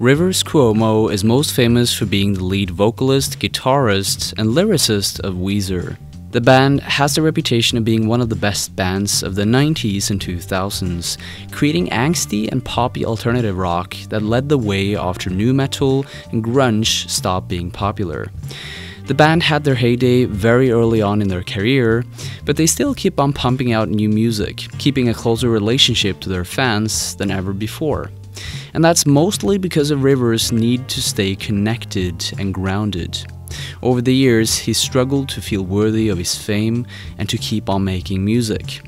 Rivers Cuomo is most famous for being the lead vocalist, guitarist, and lyricist of Weezer. The band has the reputation of being one of the best bands of the 90s and 2000s, creating angsty and poppy alternative rock that led the way after nu metal and grunge stopped being popular. The band had their heyday very early on in their career, but they still keep on pumping out new music, keeping a closer relationship to their fans than ever before. And that's mostly because of Rivers' need to stay connected and grounded. Over the years, he struggled to feel worthy of his fame and to keep on making music.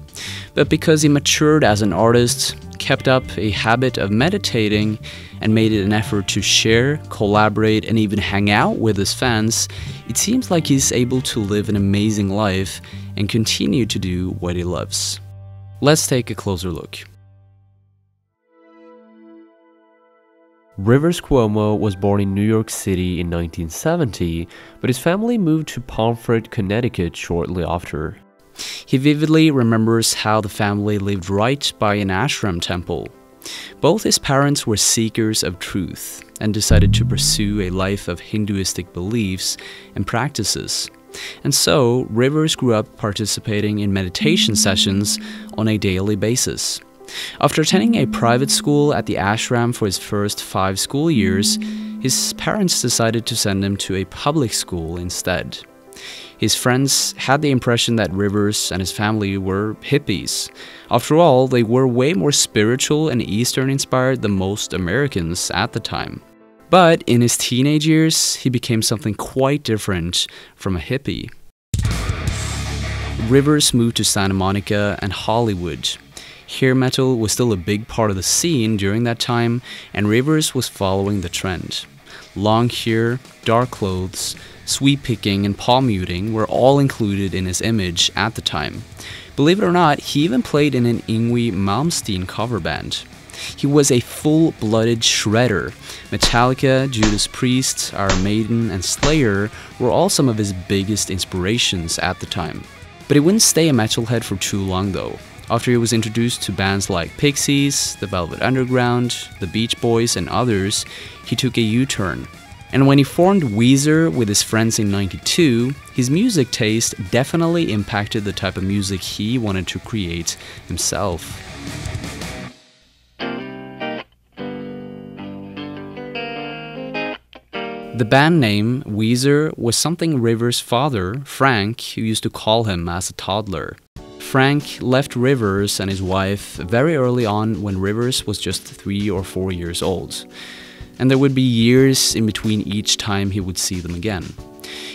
But because he matured as an artist, kept up a habit of meditating, and made it an effort to share, collaborate, and even hang out with his fans, it seems like he's able to live an amazing life and continue to do what he loves. Let's take a closer look. Rivers Cuomo was born in New York City in 1970, but his family moved to Pomfret, Connecticut shortly after. He vividly remembers how the family lived right by an ashram temple. Both his parents were seekers of truth and decided to pursue a life of Hinduistic beliefs and practices. And so, Rivers grew up participating in meditation sessions on a daily basis. After attending a private school at the ashram for his first five school years, his parents decided to send him to a public school instead. His friends had the impression that Rivers and his family were hippies. After all, they were way more spiritual and Eastern inspired than most Americans at the time. But in his teenage years, he became something quite different from a hippie. Rivers moved to Santa Monica and Hollywood, Hair metal was still a big part of the scene during that time, and Rivers was following the trend. Long hair, dark clothes, sweep picking, and palm muting were all included in his image at the time. Believe it or not, he even played in an Yngwie Malmsteen cover band. He was a full blooded shredder. Metallica, Judas Priest, Iron Maiden, and Slayer were all some of his biggest inspirations at the time. But he wouldn't stay a metalhead for too long though. After he was introduced to bands like Pixies, The Velvet Underground, The Beach Boys, and others, he took a U turn. And when he formed Weezer with his friends in 92, his music taste definitely impacted the type of music he wanted to create himself. The band name, Weezer, was something Rivers' father, Frank, used to call him as a toddler. Frank left Rivers and his wife very early on when Rivers was just three or four years old. And there would be years in between each time he would see them again.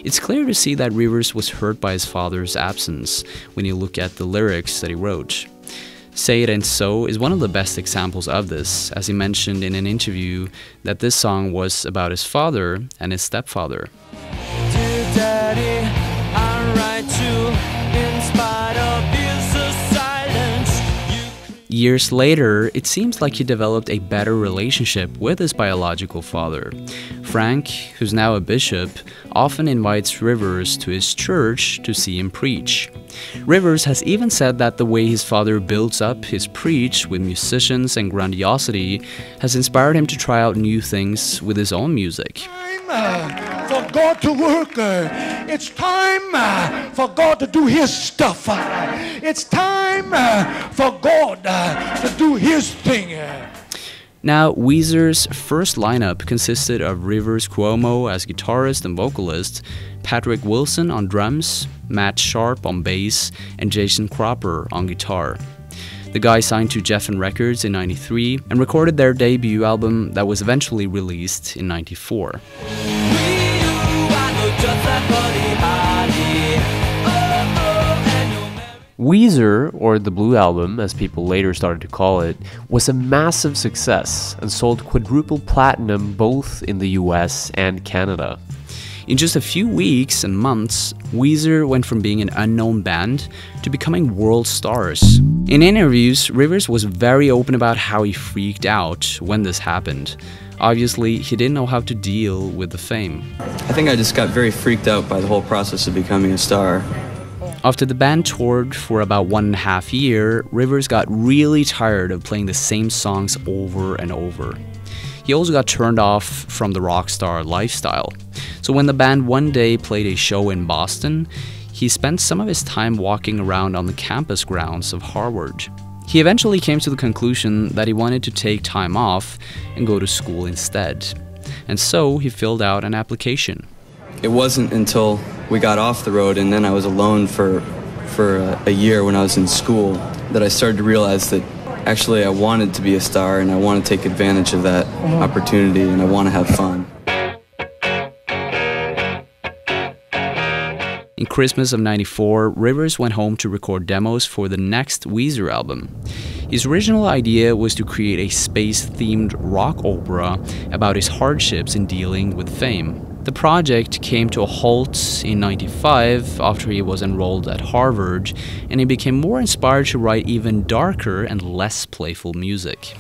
It's clear to see that Rivers was hurt by his father's absence when you look at the lyrics that he wrote. Say It Ain't So is one of the best examples of this, as he mentioned in an interview that this song was about his father and his stepfather. Years later, it seems like he developed a better relationship with his biological father. Frank, who's now a bishop, often invites Rivers to his church to see him preach. Rivers has even said that the way his father builds up his preach with musicians and grandiosity has inspired him to try out new things with his own music. Uh, for God to work. Uh, it's time uh, for God to do His stuff. It's time uh, for God uh, to do His thing. Now, Weezer's first lineup consisted of Rivers Cuomo as guitarist and vocalist, Patrick Wilson on drums, Matt Sharp on bass, and Jason Cropper on guitar. The guys signed to Geffen Records in 93 and recorded their debut album that was eventually released in 94. Weezer, or the Blue Album as people later started to call it, was a massive success and sold quadruple platinum both in the US and Canada. In just a few weeks and months, Weezer went from being an unknown band to becoming world stars. In interviews, Rivers was very open about how he freaked out when this happened. Obviously, he didn't know how to deal with the fame. I think I just got very freaked out by the whole process of becoming a star. After the band toured for about one and a half year, Rivers got really tired of playing the same songs over and over. he also got turned off from the rock star lifestyle. So when the band one day played a show in Boston, he spent some of his time walking around on the campus grounds of Harvard. He eventually came to the conclusion that he wanted to take time off and go to school instead. And so he filled out an application. It wasn't until we got off the road and then I was alone for for a, a year when I was in school that I started to realize that actually I wanted to be a star and I want to take advantage of that mm-hmm. opportunity and I want to have fun. In Christmas of 94, Rivers went home to record demos for the next Weezer album. His original idea was to create a space themed rock opera about his hardships in dealing with fame. The project came to a halt in 95 after he was enrolled at Harvard, and he became more inspired to write even darker and less playful music.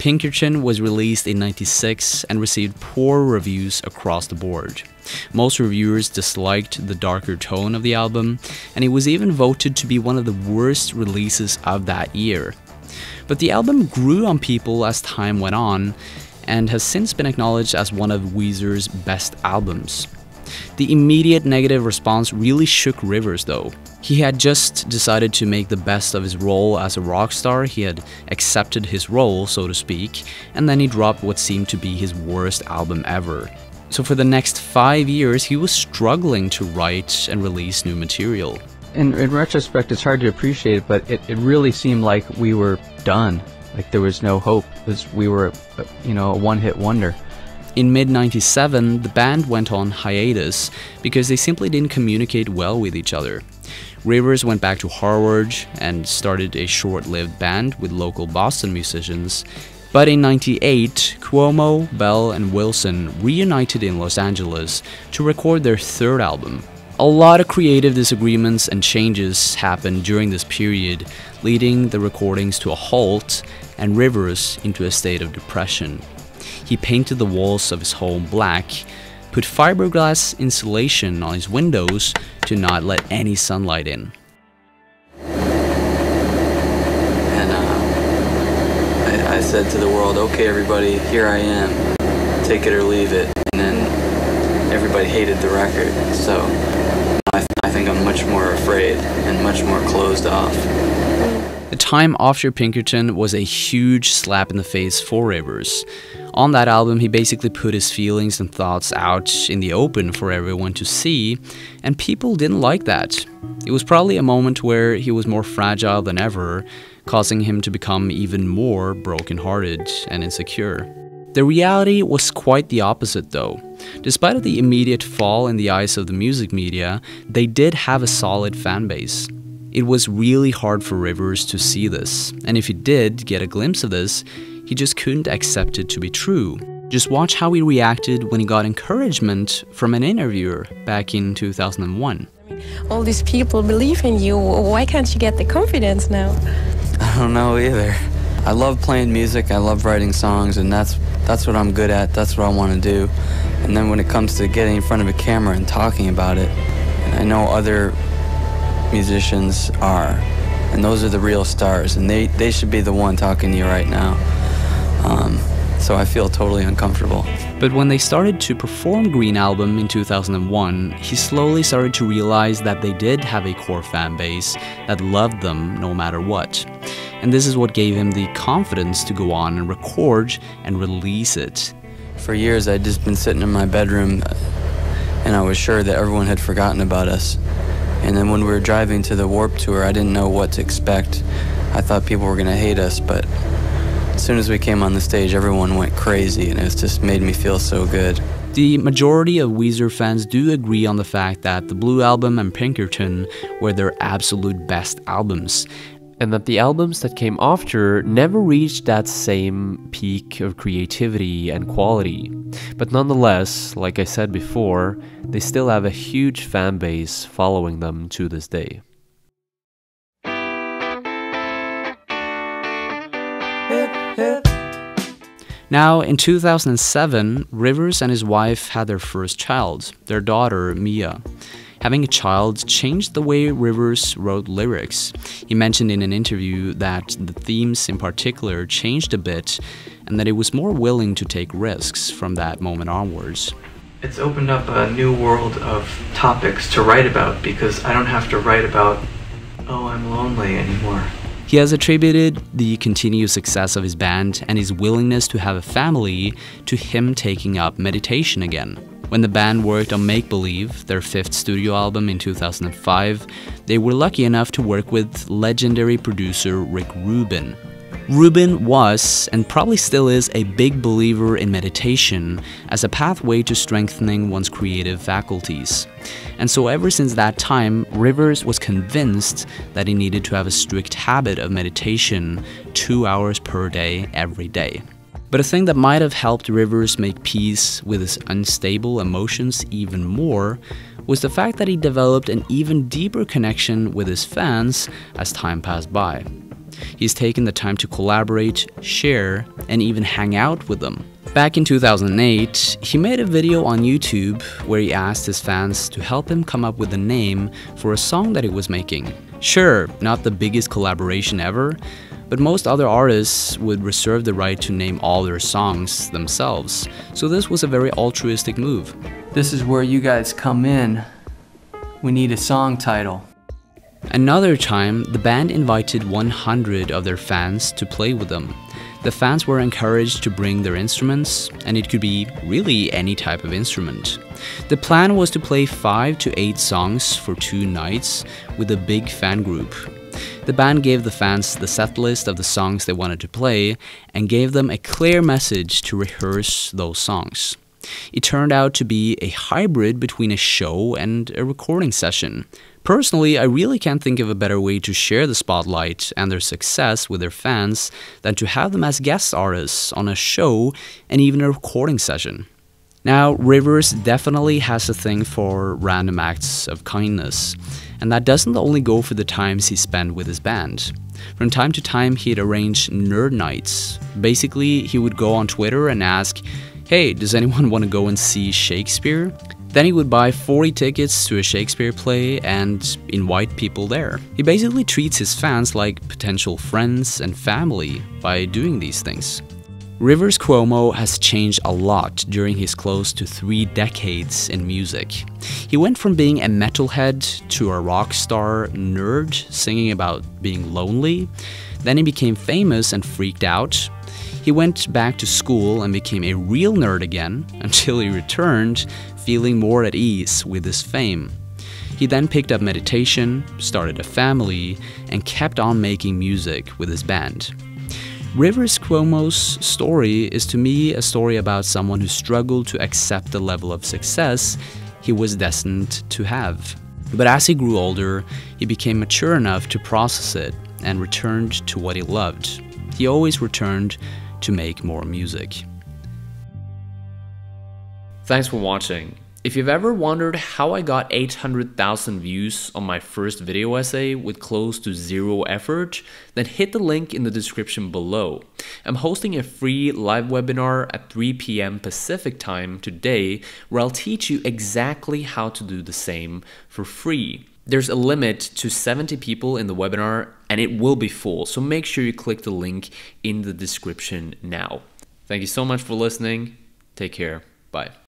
Pinkerton was released in 96 and received poor reviews across the board. Most reviewers disliked the darker tone of the album, and it was even voted to be one of the worst releases of that year. But the album grew on people as time went on, and has since been acknowledged as one of Weezer's best albums. The immediate negative response really shook Rivers though. He had just decided to make the best of his role as a rock star, he had accepted his role, so to speak, and then he dropped what seemed to be his worst album ever. So for the next five years, he was struggling to write and release new material. In, in retrospect, it's hard to appreciate it, but it, it really seemed like we were done. Like there was no hope. This, we were, you know, a one-hit wonder. In mid 97, the band went on hiatus because they simply didn't communicate well with each other. Rivers went back to Harvard and started a short lived band with local Boston musicians. But in 98, Cuomo, Bell, and Wilson reunited in Los Angeles to record their third album. A lot of creative disagreements and changes happened during this period, leading the recordings to a halt and Rivers into a state of depression. He painted the walls of his home black, put fiberglass insulation on his windows to not let any sunlight in. And uh, I, I said to the world, okay, everybody, here I am. Take it or leave it. And then everybody hated the record. So I, th I think I'm much more afraid and much more closed off. The time after Pinkerton was a huge slap in the face for Rivers. On that album, he basically put his feelings and thoughts out in the open for everyone to see, and people didn't like that. It was probably a moment where he was more fragile than ever, causing him to become even more brokenhearted and insecure. The reality was quite the opposite though. Despite the immediate fall in the eyes of the music media, they did have a solid fan base. It was really hard for Rivers to see this, and if he did get a glimpse of this, he just couldn't accept it to be true. Just watch how he reacted when he got encouragement from an interviewer back in 2001. All these people believe in you. Why can't you get the confidence now? I don't know either. I love playing music. I love writing songs, and that's that's what I'm good at. That's what I want to do. And then when it comes to getting in front of a camera and talking about it, I know other musicians are. And those are the real stars, and they, they should be the one talking to you right now. Um, so I feel totally uncomfortable. But when they started to perform Green Album in 2001, he slowly started to realize that they did have a core fan base that loved them no matter what. And this is what gave him the confidence to go on and record and release it. For years, I'd just been sitting in my bedroom, uh, and I was sure that everyone had forgotten about us. And then when we were driving to the Warped Tour, I didn't know what to expect. I thought people were going to hate us, but as soon as we came on the stage, everyone went crazy, and it just made me feel so good. The majority of Weezer fans do agree on the fact that the Blue Album and Pinkerton were their absolute best albums, and that the albums that came after never reached that same peak of creativity and quality. But nonetheless, like I said before, they still have a huge fan base following them to this day. Now, in 2007, Rivers and his wife had their first child, their daughter, Mia. Having a child changed the way Rivers wrote lyrics. He mentioned in an interview that the themes in particular changed a bit and that he was more willing to take risks from that moment onwards. It's opened up a new world of topics to write about because I don't have to write about, oh, I'm lonely anymore. He has attributed the continued success of his band and his willingness to have a family to him taking up meditation again. When the band worked on Make Believe, their fifth studio album in 2005, they were lucky enough to work with legendary producer Rick Rubin. Rubin was, and probably still is, a big believer in meditation as a pathway to strengthening one's creative faculties. And so, ever since that time, Rivers was convinced that he needed to have a strict habit of meditation two hours per day, every day. But a thing that might have helped Rivers make peace with his unstable emotions even more was the fact that he developed an even deeper connection with his fans as time passed by. He's taken the time to collaborate, share, and even hang out with them. Back in 2008, he made a video on YouTube where he asked his fans to help him come up with a name for a song that he was making. Sure, not the biggest collaboration ever, but most other artists would reserve the right to name all their songs themselves, so this was a very altruistic move. This is where you guys come in. We need a song title. Another time, the band invited 100 of their fans to play with them. The fans were encouraged to bring their instruments, and it could be really any type of instrument. The plan was to play 5 to 8 songs for two nights with a big fan group. The band gave the fans the set list of the songs they wanted to play and gave them a clear message to rehearse those songs. It turned out to be a hybrid between a show and a recording session. Personally, I really can't think of a better way to share the spotlight and their success with their fans than to have them as guest artists on a show and even a recording session. Now, Rivers definitely has a thing for random acts of kindness, and that doesn't only go for the times he spent with his band. From time to time, he'd arrange nerd nights. Basically, he would go on Twitter and ask, Hey, does anyone want to go and see Shakespeare? Then he would buy 40 tickets to a Shakespeare play and invite people there. He basically treats his fans like potential friends and family by doing these things. Rivers Cuomo has changed a lot during his close to three decades in music. He went from being a metalhead to a rock star nerd singing about being lonely. Then he became famous and freaked out. He went back to school and became a real nerd again until he returned, feeling more at ease with his fame. He then picked up meditation, started a family, and kept on making music with his band. Rivers Cuomo's story is to me a story about someone who struggled to accept the level of success he was destined to have. But as he grew older, he became mature enough to process it and returned to what he loved. He always returned to make more music. Thanks for watching. If you've ever wondered how I got 800,000 views on my first video essay with close to zero effort, then hit the link in the description below. I'm hosting a free live webinar at 3 p.m. Pacific time today where I'll teach you exactly how to do the same for free. There's a limit to 70 people in the webinar and it will be full, so make sure you click the link in the description now. Thank you so much for listening. Take care. Bye.